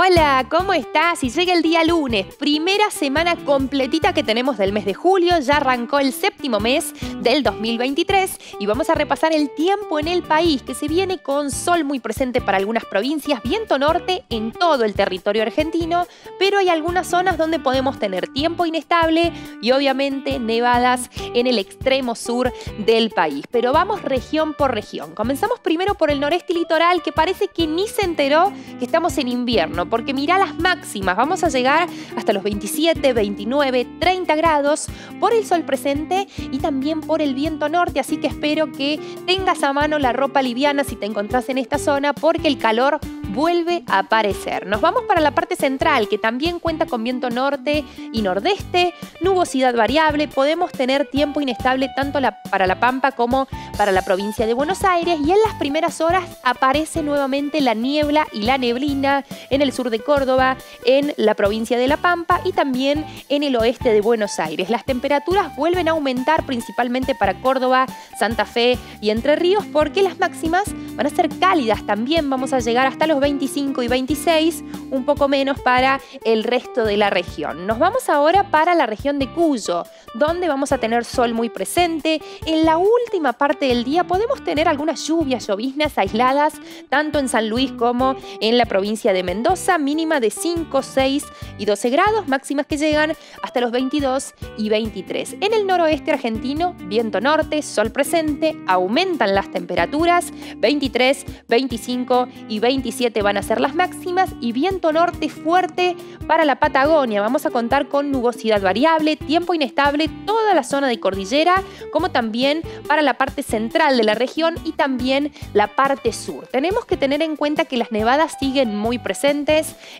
Hola, ¿cómo estás? Y llega el día lunes, primera semana completita que tenemos del mes de julio, ya arrancó el séptimo mes del 2023 y vamos a repasar el tiempo en el país que se viene con sol muy presente para algunas provincias, viento norte en todo el territorio argentino, pero hay algunas zonas donde podemos tener tiempo inestable y obviamente nevadas en el extremo sur del país. Pero vamos región por región. Comenzamos primero por el noreste litoral que parece que ni se enteró que estamos en invierno porque mira las máximas, vamos a llegar hasta los 27, 29, 30 grados por el sol presente y también por el viento norte, así que espero que tengas a mano la ropa liviana si te encontrás en esta zona porque el calor vuelve a aparecer. Nos vamos para la parte central, que también cuenta con viento norte y nordeste, nubosidad variable, podemos tener tiempo inestable tanto para La Pampa como para la provincia de Buenos Aires. Y en las primeras horas aparece nuevamente la niebla y la neblina en el sur de Córdoba, en la provincia de La Pampa y también en el oeste de Buenos Aires. Las temperaturas vuelven a aumentar principalmente para Córdoba, Santa Fe y Entre Ríos porque las máximas van a ser cálidas también, vamos a llegar hasta los 25 y 26, un poco menos para el resto de la región. Nos vamos ahora para la región de Cuyo, donde vamos a tener sol muy presente. En la última parte del día podemos tener algunas lluvias, lloviznas aisladas, tanto en San Luis como en la provincia de Mendoza, mínima de 5, 6 y 12 grados, máximas que llegan hasta los 22 y 23. En el noroeste argentino, viento norte, sol presente, aumentan las temperaturas, 23, 25 y 27 van a ser las máximas y viento norte fuerte para la Patagonia. Vamos a contar con nubosidad variable, tiempo inestable, toda la zona de cordillera, como también para la parte central de la región y también la parte sur. Tenemos que tener en cuenta que las nevadas siguen muy presentes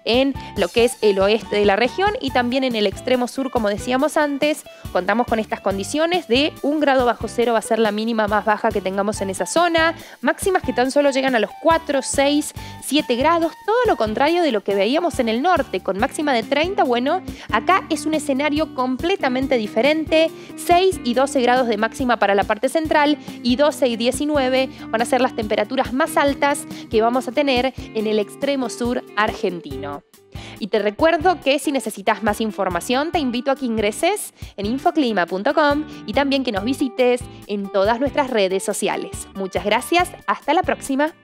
en lo que es el oeste de la región y también en el extremo sur, como decíamos antes. Contamos con estas condiciones de un grado bajo cero va a ser la mínima más baja que tengamos en esa zona, máximas que tan solo llegan a los 4, 6, 7 grados, todo lo contrario de lo que veíamos en el norte, con máxima de 30. Bueno, acá es un escenario completamente diferente. 6 y 12 grados de máxima para la parte central y 12 y 19 van a ser las temperaturas más altas que vamos a tener en el extremo sur Y te recuerdo que si necesitas más información, te invito a que ingreses en infoclima.com y también que nos visites en todas nuestras redes sociales. Muchas gracias, hasta la próxima.